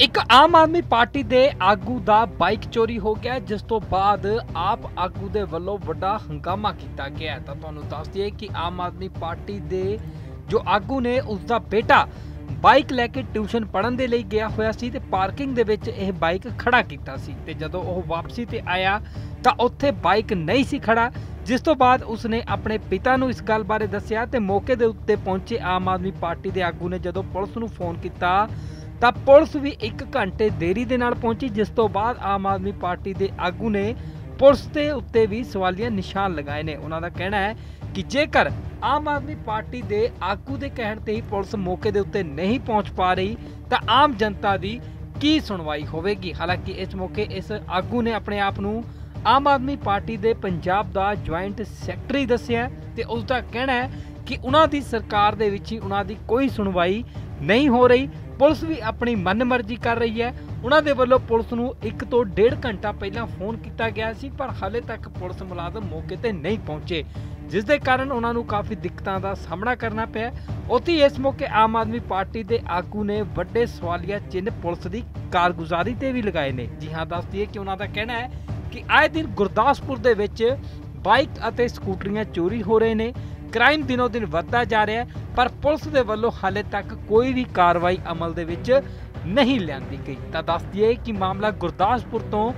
ਇੱਕ ਆਮ ਆਦਮੀ ਪਾਰਟੀ ਦੇ ਆਗੂ ਦਾ ਬਾਈਕ ਚੋਰੀ ਹੋ ਗਿਆ, ਜਿਸ ਤੋਂ ਬਾਅਦ ਆਪ ਆਗੂ ਦੇ ਵੱਲੋਂ ਵੱਡਾ ਹੰਗਾਮਾ ਕੀਤਾ ਗਿਆ। ਤਾਂ ਤੁਹਾਨੂੰ ਦੱਸ ਦਈਏ ਕਿ ਆਮ ਆਦਮੀ ਪਾਰਟੀ ਦੇ ਜੋ ਆਗੂ ਨੇ, ਉਸ ਦਾ ਬੇਟਾ ਬਾਈਕ ਲੈ ਕੇ ਟਿਊਸ਼ਨ ਪੜਨ ਦੇ ਲਈ ਗਿਆ ਹੋਇਆ ਸੀ ਤੇ ਪਾਰਕਿੰਗ ਦੇ ਵਿੱਚ ਇਹ ਬਾਈਕ ਖੜਾ ਕੀਤਾ ਸੀ। ਤੇ ਜਦੋਂ ਉਹ ਵਾਪਸੀ ਤੇ ਆਇਆ, ਤਾਂ ਉੱਥੇ ਬਾਈਕ ਨਹੀਂ ਸੀ ਖੜਾ ਜਿਸ ਤੋਂ ਬਾਅਦ ਉਸਨੇ ਆਪਣੇ ਪਿਤਾ ਨੂੰ ਇਸ ਗੱਲ ਬਾਰੇ ਦੱਸਿਆ ਤੇ ਮੌਕੇ ਦੇ ਉੱਤੇ ਪਹੁੰਚੇ ਆਮ ਆਦਮੀ ਪਾਰਟੀ ਦੇ ਆਗੂ ਨੇ ਜਦੋਂ ਪੁਲਿਸ ਨੂੰ ਫੋਨ ਕੀਤਾ ਤਾਂ ਪੁਲਿਸ ਵੀ 1 ਘੰਟੇ ਦੇਰੀ ਦੇ ਨਾਲ ਪਹੁੰਚੀ, ਜਿਸ ਤੋਂ ਬਾਅਦ ਆਮ ਆਦਮੀ ਪਾਰਟੀ ਦੇ ਆਗੂ ਨੇ ਪੁਲਿਸ ਦੇ ਉੱਤੇ ਵੀ ਸਵਾਲੀਆ ਨਿਸ਼ਾਨ ਲਗਾਏ ਨੇ। ਉਹਨਾਂ ਦਾ ਕਹਿਣਾ ਹੈ ਕਿ ਜੇਕਰ ਆਮ ਆਦਮੀ ਪਾਰਟੀ ਦੇ ਆਗੂ ਦੇ ਕਹਿਣ ਤੇ ਹੀ ਪੁਲਿਸ ਮੌਕੇ ਦੇ ਉੱਤੇ ਨਹੀਂ ਪਹੁੰਚ ਪਾ ਰਹੀ, ਤਾਂ ਆਮ ਜਨਤਾ ਦੀ ਕੀ ਸੁਣਵਾਈ ਹੋਵੇਗੀ? ਹਾਲਾਂਕਿ ਇਸ ਮੌਕੇ ਇਸ ਆਗੂ ਨੇ ਆਪਣੇ ਆਪ ਨੂੰ ਆਮ ਆਦਮੀ ਪਾਰਟੀ ਦੇ ਪੰਜਾਬ ਦਾ ਜੁਆਇੰਟ ਸੈਕਟਰੀ ਦੱਸਿਆ ਹੈ ਤੇ ਉਸ ਦਾ ਕਹਿਣਾ ਹੈ ਕਿ ਉਹਨਾਂ ਦੀ ਸਰਕਾਰ ਦੇ ਵਿੱਚ ਹੀ ਉਹਨਾਂ ਦੀ ਕੋਈ ਸੁਣਵਾਈ ਨਹੀਂ ਹੋ ਰਹੀ। ਪੁਲਿਸ ਵੀ ਆਪਣੀ ਮਨਮਰਜ਼ੀ ਕਰ ਰਹੀ ਹੈ। ਉਹਨਾਂ ਦੇ ਵੱਲੋਂ ਪੁਲਿਸ ਨੂੰ 1 ਤੋਂ 1.5 ਘੰਟਾ ਪਹਿਲਾਂ ਫੋਨ ਕੀਤਾ ਗਿਆ ਸੀ, ਪਰ ਹਾਲੇ ਤੱਕ ਪੁਲਿਸ ਮੁਲਾਜ਼ਮ ਮੌਕੇ ਤੇ ਨਹੀਂ ਪਹੁੰਚੇ, ਜਿਸ ਦੇ ਕਾਰਨ ਉਹਨਾਂ ਨੂੰ ਕਾਫੀ ਦਿੱਕਤਾਂ ਦਾ ਸਾਹਮਣਾ ਕਰਨਾ ਪਿਆ। ਉਤੀ ਇਸ ਮੌਕੇ ਆਮ ਆਦਮੀ ਪਾਰਟੀ ਦੇ ਆਗੂ ਨੇ ਵੱਡੇ ਸਵਾਲੀਆ ਚਿੰਨ੍ਹ ਪੁਲਿਸ ਦੀ ਕਾਰਗੁਜ਼ਾਰੀ ਤੇ ਵੀ ਲਗਾਏ ਨੇ। ਜੀ ਹਾਂ, ਦੱਸ ਦਈਏ ਕਿ ਉਹਨਾਂ ਦਾ ਕਹਿਣਾ ਹੈ ਕਿ ਆਏ ਦਿਨ ਗੁਰਦਾਸਪੁਰ ਦੇ ਵਿੱਚ ਬਾਈਕ ਅਤੇ ਸਕੂਟਰੀਆਂ ਚੋਰੀ ਹੋ ਰਹੇ ਨੇ। ਕ੍ਰਾਈਮ ਦਿਨੋ ਦਿਨ ਵੱਧਦਾ ਜਾ ਰਿਹਾ ਹੈ। ਪਰ ਪੁਲਿਸ ਦੇ ਵੱਲੋਂ ਹਾਲੇ ਤੱਕ ਕੋਈ ਵੀ ਕਾਰਵਾਈ ਅਮਲ ਦੇ ਵਿੱਚ ਨਹੀਂ ਲਿਆਂਦੀ ਗਈ। ਤਾਂ ਦੱਸ ਦਈਏ ਕਿ ਮਾਮਲਾ ਗੁਰਦਾਸਪੁਰ ਤੋਂ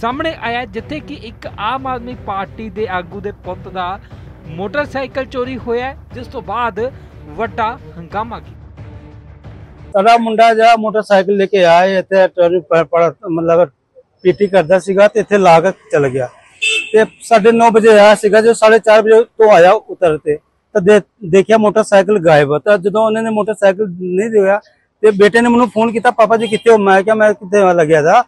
ਸਾਹਮਣੇ ਆਇਆ ਜਿੱਥੇ ਕਿ ਇੱਕ ਆਮ ਆਦਮੀ ਪਾਰਟੀ ਦੇ ਆਗੂ ਦੇ ਪੁੱਤ ਦਾ ਮੋਟਰਸਾਈਕਲ ਚੋਰੀ ਹੋਇਆ ਜਿਸ ਤੋਂ ਬਾਅਦ ਵੱਡਾ ਹੰਗਾਮਾ ਕੀਤਾ। ਸਾਡਾ ਮੁੰਡਾ ਜਿਹੜਾ ਮੋਟਰਸਾਈਕਲ ਲੈ ਕੇ ਆਇਆ ਇੱਥੇ ਟੋਰੀ ਮਤਲਬ ਪੀਟੀ ਕਰਦਾ ਸੀਗਾ ਤੇ ਇੱਥੇ ਲਾ ਕੇ ਚਲ ਗਿਆ। ਤੇ 9:30 ਵਜੇ ਆਇਆ ਸੀਗਾ, ਜੋ 4:30 ਵਜੇ ਤੋਂ ਆਇਆ ਉਤਰ ਤੇ ਤਾਂ ਦੇਖਿਆ ਮੋਟਰਸਾਈਕਲ ਗਾਇਬ ਤਾਂ ਜਦੋਂ ਉਹਨਾਂ ਨੇ ਮੋਟਰਸਾਈਕਲ ਨਹੀਂ ਦਿਆ ਤੇ ਬੇਟੇ ਨੇ ਮੈਨੂੰ ਫੋਨ ਕੀਤਾ, ਪਾਪਾ ਜੀ ਕਿੱਥੇ ਹੋ? ਮੈਂ ਕਿਹਾ, ਮੈਂ ਕਿੱਥੇ ਲੱਗਿਆ ਦਾ?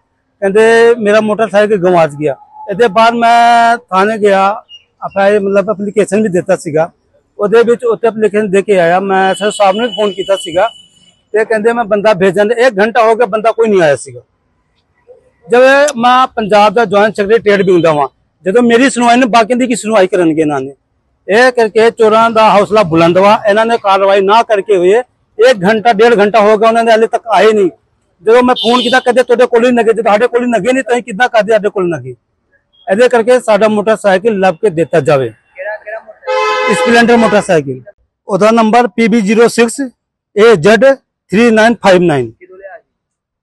ਕਹਿੰਦੇ, ਮੇਰਾ ਮੋਟਰਸਾਈਕਲ ਗਵਾਚ ਗਿਆ। ਇਹਦੇ ਬਾਅਦ ਮੈਂ ਥਾਣੇ ਗਿਆ, ਆਪਣਾ ਮਤਲਬ ਐਪਲੀਕੇਸ਼ਨ ਵੀ ਦਿੱਤਾ ਸੀਗਾ। ਉਹਦੇ ਵਿੱਚ ਉੱਤੇ ਐਪਲੀਕੇਸ਼ਨ ਦੇ ਕੇ ਆਇਆ। ਮੈਂ ਸਰ ਸਾਹਿਬ ਨੂੰ ਫੋਨ ਕੀਤਾ ਸੀਗਾ, ਤੇ ਕਹਿੰਦੇ, ਮੈਂ ਬੰਦਾ ਭੇਜਣ ਦੇ 1 ਘੰਟਾ ਹੋ ਗਿਆ ਬੰਦਾ ਕੋਈ ਨਹੀਂ ਆਇਆ ਸੀਗਾ। ਜਦ ਮੈਂ ਪੰਜਾਬ ਦਾ ਜੁਆਇੰਟ ਸੈਕਟਰੀ ਟ੍ਰੇਡ ਵੀ ਹੁੰਦਾ ਵਾਂ, ਜਦੋਂ ਮੇਰੀ ਸੁਣਵਾਈ ਨੇ, ਬਾਕੀਆਂ ਦੀ ਕੀ ਸੁਣਵਾਈ ਕਰਨਗੇ ਇਹਨਾਂ ਨੇ? ਇਹ ਕਰਕੇ ਚੋਰਾਂ ਦਾ ਹੌਸਲਾ ਬੁਲੰਦ ਵਾ। ਇਹਨਾਂ ਨੇ ਕਾਰਵਾਈ ਨਾ ਕਰਕੇ ਹੋਏ 1 ਘੰਟਾ, ਡੇਢ ਘੰਟਾ ਹੋ ਗਿਆ, ਉਹਨਾਂ ਨੇ ਹਲੇ ਤੱਕ ਆਏ ਨਹੀਂ। ਜਦੋਂ ਮੈਂ ਫੋਨ ਕੀਤਾ ਕਦੇ ਤੁਹਾਡੇ ਕੋਲ ਹੀ ਨਗੇ ਜਦੋਂ ਸਾਡੇ ਕੋਲ ਹੀ ਨਗੇ ਨਹੀਂ ਤਾਂ ਅਸੀਂ ਕਿੱਦਾਂ ਕਰਦੇ ਸਾਡੇ ਕੋਲ ਨਗੇ? ਇਹਦੇ ਕਰਕੇ ਸਾਡਾ ਮੋਟਰਸਾਈਕਲ ਲੱਭ ਕੇ ਦਿੱਤਾ ਜਾਵੇ। Splendor motorcycle. ਉਹਦਾ ਨੰਬਰ PB06 AZ 3959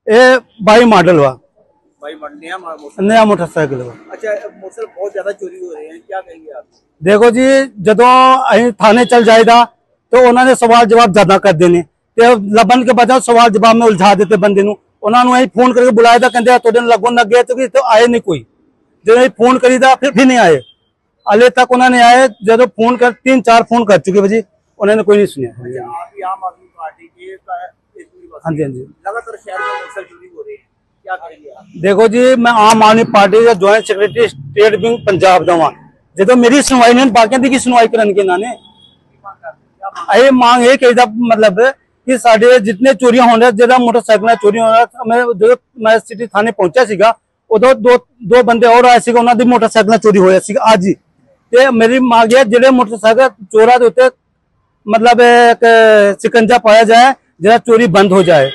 ਇਹ ਬਾਈ ਮਾਡਲ ਵਾ। भाई मंडिया मोटर नया मोटरसाइकिल ਵਾ अच्छा मोटर बहुत ज्यादा चोरी हो रहे हैं क्या कहेंगे आप ਦੇਖੋ ਜੀ ਜਦੋਂ ਅਸੀਂ ਥਾਣੇ ਚਲ ਜਾਈਦਾ ਤਾਂ ਉਹਨਾਂ ਨੇ ਸਵਾਲ ਜਵਾਬ ਜ਼ਿਆਦਾ ਕਰਦੇ ਨੇ ਤੇ ਲੱਭਣ ਕੇ ਬਜਾਏ ਸਵਾਲ ਜਵਾਬ में ਉਲਝਾ ਦਿੱਤੇ ਬੰਦੇ ਨੂੰ ਉਹਨਾਂ ਨੂੰ ਅਸੀਂ ਫੋਨ ਕਰਕੇ ਬੁਲਾਇਆ ਤਾਂ ਕਹਿੰਦੇ ਆ ਤੁਹਾਡੇ ਨਾਲ ਲੱਗੋ ਨਾ ਗਏ ਤੇ ਆਏ ਨਹੀਂ ਕੋਈ ਜਦੋਂ ਅਸੀਂ ਫੋਨ ਕਰੀਦਾ ਫਿਰ ਵੀ ਨਹੀਂ ਆਏ ਹਲੇ ਤੱਕ ਉਹਨਾਂ ਨੇ ਆਏ ਜਦੋਂ ਫੋਨ ਕਰ ਤਿੰਨ ਚਾਰ ਫੋਨ ਕਰ ਚੁੱਕੇ ਵਜੀ ਉਹਨਾਂ ਨੇ ਕੋਈ ਨਹੀਂ ਸੁਣਿਆ आप ही आम आदमी पार्टी के का- एक पूरी बस ਹਾਂਜੀ ਹਾਂਜੀ लगातार शहर में मोटर चोरी ਦੇਖੋ ਜੀ ਮੈਂ ਆਮ ਆਦਮੀ ਪਾਰਟੀ ਦਾ joint secretary state wing Punjab ਦਾ ਵਾਂ ਜਦੋਂ ਮੇਰੀ ਸੁਣਵਾਈ ਨਹੀਂ ਬਾਕੀਆਂ ਦੀ ਕੀ ਸੁਣਵਾਈ ਕਰਨਗੇ ਇਹਨਾਂ ਨੇ ਇਹ ਮੰਗ ਇਹ ਕਹੀ ਦਾ ਮਤਲਬ ਕਿ ਸਾਡੇ ਜਿੰਨੇ ਚੋਰੀਆਂ ਹੋਣ ਜਿਹੜਾ ਮੋਟਰਸਾਈਕਲਾਂ ਚੋਰੀ ਹੋ ਰਿਹਾ ਮੈਂ ਜਦੋਂ ਮੈਂ ਸਿਟੀ ਥਾਣੇ ਪਹੁੰਚਿਆ ਸੀਗਾ ਉਦੋਂ ਦੋ ਦੋ ਬੰਦੇ ਹੋਰ ਆਏ ਸੀਗੇ ਉਹਨਾਂ ਦੀ ਮੋਟਰਸਾਈਕਲਾਂ ਚੋਰੀ ਹੋਇਆ ਸੀਗਾ ਅੱਜ ਹੀ ਤੇ ਮੇਰੀ ਮੰਗ ਹੈ ਜਿਹੜੇ ਮੋਟਰਸਾਈਕਲ ਚੋਰਾਂ ਦੇ ਉੱਤੇ ਮਤਲਬ ਇੱਕ ਸਿਕੰਜਾ ਪਾਇਆ ਜਾਏ ਜਿਹੜਾ ਚੋਰੀ ਬੰਦ ਹੋ ਜਾਏ